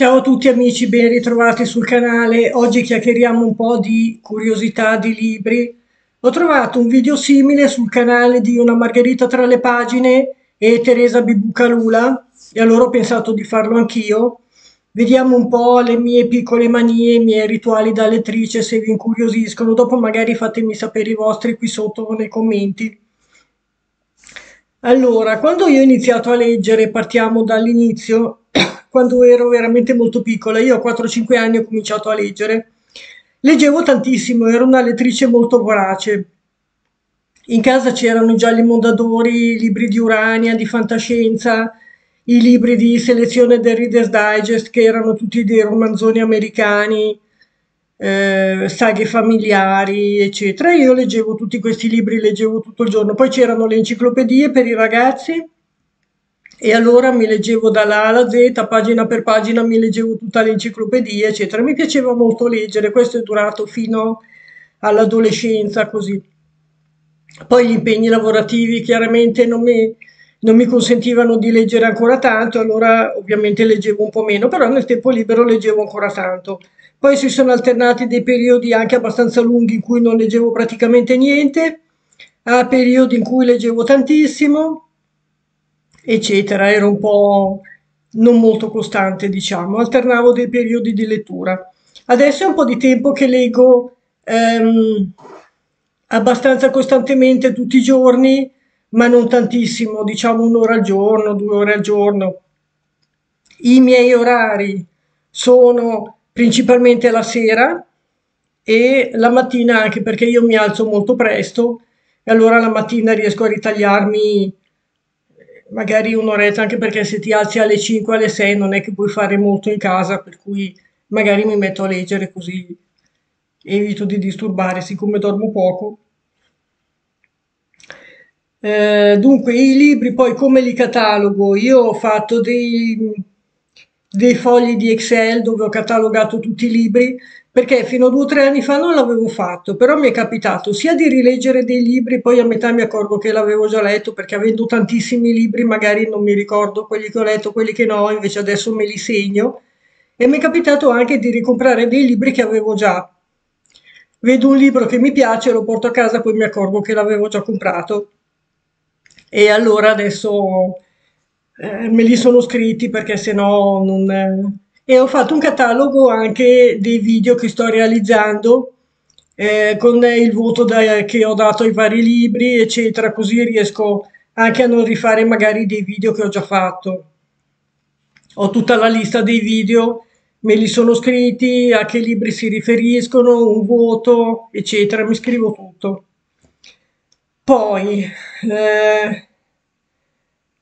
Ciao a tutti amici, ben ritrovati sul canale. Oggi chiacchieriamo un po' di curiosità di libri. Ho trovato un video simile sul canale di una Margherita tra le pagine e Teresa Bibucalula e allora ho pensato di farlo anch'io. Vediamo un po' le mie piccole manie, i miei rituali da lettrice se vi incuriosiscono. Dopo magari fatemi sapere i vostri qui sotto nei commenti. Allora, quando io ho iniziato a leggere, partiamo dall'inizio, quando ero veramente molto piccola, io a 4-5 anni ho cominciato a leggere, leggevo tantissimo, ero una lettrice molto vorace. In casa c'erano già gli Mondadori, i libri di Urania, di fantascienza, i libri di selezione del Reader's Digest, che erano tutti dei romanzoni americani, eh, saghe familiari, eccetera. Io leggevo tutti questi libri, leggevo tutto il giorno. Poi c'erano le enciclopedie per i ragazzi e allora mi leggevo dalla A alla Z, pagina per pagina, mi leggevo tutta l'enciclopedia, eccetera. Mi piaceva molto leggere, questo è durato fino all'adolescenza, così. Poi gli impegni lavorativi chiaramente non mi, non mi consentivano di leggere ancora tanto, allora ovviamente leggevo un po' meno, però nel tempo libero leggevo ancora tanto. Poi si sono alternati dei periodi anche abbastanza lunghi in cui non leggevo praticamente niente, a periodi in cui leggevo tantissimo, eccetera. Ero un po' non molto costante, diciamo, alternavo dei periodi di lettura. Adesso è un po' di tempo che leggo ehm, abbastanza costantemente tutti i giorni, ma non tantissimo, diciamo un'ora al giorno, due ore al giorno. I miei orari sono principalmente la sera e la mattina anche perché io mi alzo molto presto e allora la mattina riesco a ritagliarmi magari un'oretta anche perché se ti alzi alle 5 alle 6 non è che puoi fare molto in casa per cui magari mi metto a leggere così evito di disturbare siccome dormo poco. Eh, dunque i libri poi come li catalogo? Io ho fatto dei dei fogli di Excel dove ho catalogato tutti i libri, perché fino a due o tre anni fa non l'avevo fatto, però mi è capitato sia di rileggere dei libri, poi a metà mi accorgo che l'avevo già letto, perché avendo tantissimi libri magari non mi ricordo quelli che ho letto, quelli che no, invece adesso me li segno, e mi è capitato anche di ricomprare dei libri che avevo già. Vedo un libro che mi piace, lo porto a casa, poi mi accorgo che l'avevo già comprato. E allora adesso eh, me li sono scritti perché se no non... Eh. E ho fatto un catalogo anche dei video che sto realizzando eh, con il voto da, che ho dato ai vari libri, eccetera, così riesco anche a non rifare magari dei video che ho già fatto. Ho tutta la lista dei video, me li sono scritti, a che libri si riferiscono, un voto, eccetera, mi scrivo tutto. Poi, eh,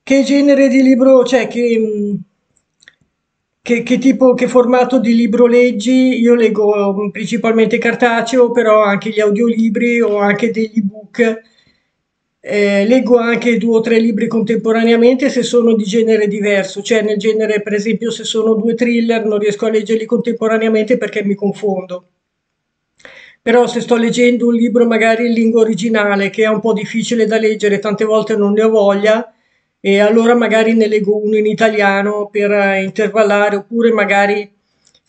che genere di libro, cioè che, mm, che, che tipo, che formato di libro leggi? Io leggo mm, principalmente cartaceo, però anche gli audiolibri o anche degli ebook. Eh, leggo anche due o tre libri contemporaneamente se sono di genere diverso, cioè nel genere per esempio se sono due thriller non riesco a leggerli contemporaneamente perché mi confondo. Però se sto leggendo un libro magari in lingua originale che è un po' difficile da leggere, tante volte non ne ho voglia, e allora magari ne leggo uno in italiano per eh, intervallare oppure magari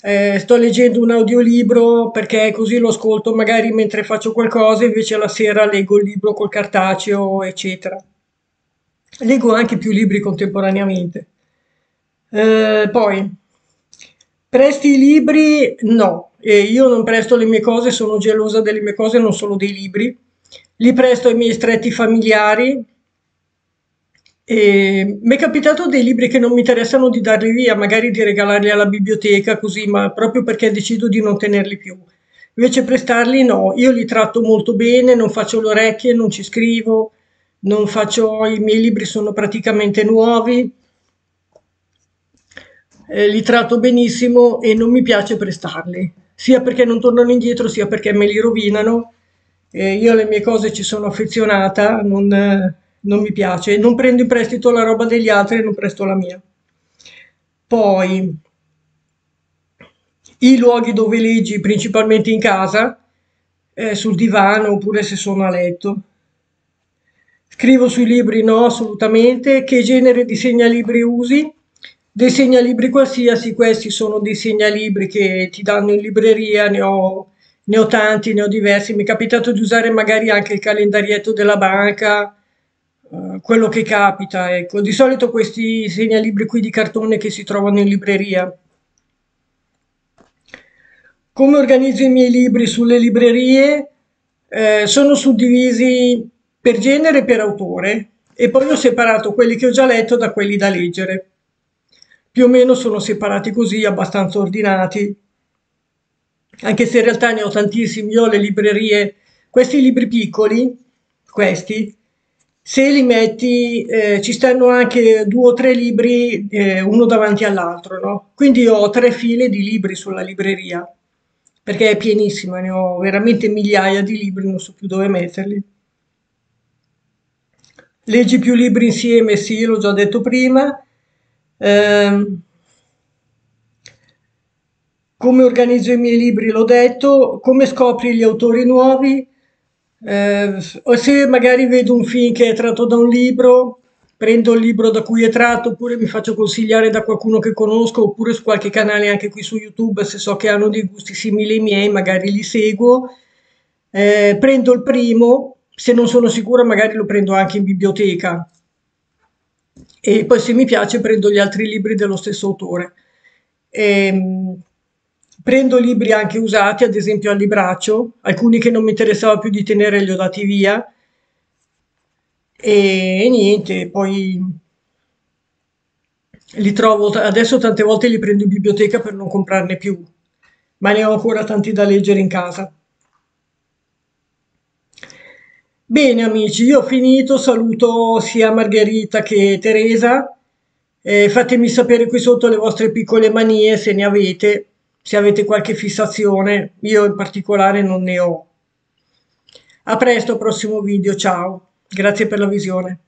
eh, sto leggendo un audiolibro perché così lo ascolto magari mentre faccio qualcosa invece la sera leggo il libro col cartaceo eccetera. Leggo anche più libri contemporaneamente. Eh, poi presti i libri? No. Eh, io non presto le mie cose sono gelosa delle mie cose non solo dei libri. Li presto ai miei stretti familiari mi è capitato dei libri che non mi interessano di darli via, magari di regalarli alla biblioteca così, ma proprio perché decido di non tenerli più. Invece prestarli no, io li tratto molto bene, non faccio le orecchie, non ci scrivo, non faccio, i miei libri sono praticamente nuovi, eh, li tratto benissimo e non mi piace prestarli, sia perché non tornano indietro, sia perché me li rovinano. Eh, io alle mie cose ci sono affezionata, non... Eh, non mi piace, non prendo in prestito la roba degli altri e non presto la mia. Poi i luoghi dove leggi, principalmente in casa, eh, sul divano oppure se sono a letto. Scrivo sui libri? No, assolutamente. Che genere di segnalibri usi? dei segnalibri qualsiasi, questi sono dei segnalibri che ti danno in libreria, ne ho, ne ho tanti, ne ho diversi, mi è capitato di usare magari anche il calendarietto della banca, eh, quello che capita, ecco. Di solito questi segnalibri qui di cartone che si trovano in libreria. Come organizzo i miei libri sulle librerie? Eh, sono suddivisi per genere e per autore e poi ho separato quelli che ho già letto da quelli da leggere. Più o meno sono separati così, abbastanza ordinati, anche se in realtà ne ho tantissimi. Io ho le librerie, questi libri piccoli, questi, se li metti eh, ci stanno anche due o tre libri eh, uno davanti all'altro, no? Quindi ho tre file di libri sulla libreria, perché è pienissima, ne ho veramente migliaia di libri, non so più dove metterli. Leggi più libri insieme, sì, l'ho già detto prima. Eh, come organizzo i miei libri, l'ho detto. Come scopri gli autori nuovi? Eh, o se magari vedo un film che è tratto da un libro, prendo il libro da cui è tratto, oppure mi faccio consigliare da qualcuno che conosco, oppure su qualche canale anche qui su YouTube, se so che hanno dei gusti simili ai miei, magari li seguo. Eh, prendo il primo, se non sono sicura magari lo prendo anche in biblioteca e poi se mi piace prendo gli altri libri dello stesso autore. E, ehm, Prendo libri anche usati, ad esempio al libraccio, alcuni che non mi interessava più di tenere li ho dati via. E, e niente, poi li trovo, adesso tante volte li prendo in biblioteca per non comprarne più, ma ne ho ancora tanti da leggere in casa. Bene amici, io ho finito, saluto sia Margherita che Teresa, eh, fatemi sapere qui sotto le vostre piccole manie se ne avete se avete qualche fissazione, io in particolare non ne ho. A presto, prossimo video, ciao, grazie per la visione.